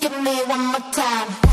Give me one more time.